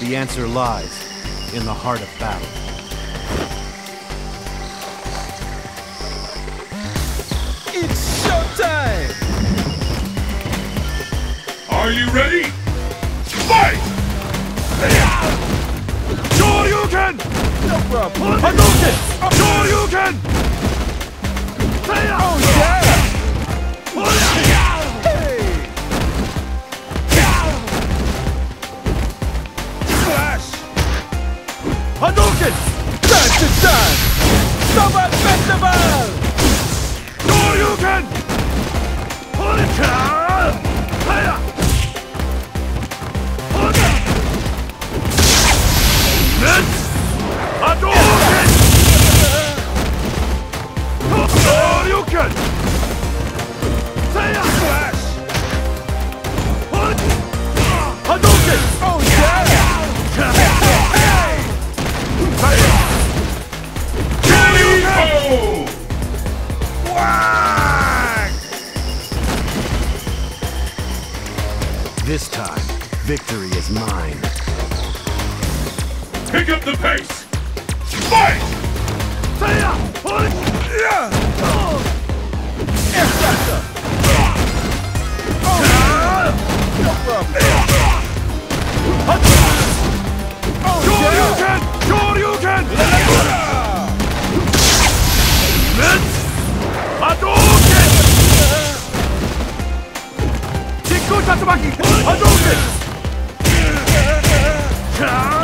The answer lies in the heart of battle. It's showtime! Are you ready? Fight! Shoryuken! No problem. Hadouken! Hadouken! Dance to dance! Summer Festival! Shoryuken! Holy Hiya! Hadouken! Shoryuken! Seiya! Slash! Hadouken! Oh Whack! This time, victory is mine. Pick up the pace! Fight! Yeah! fucking adult!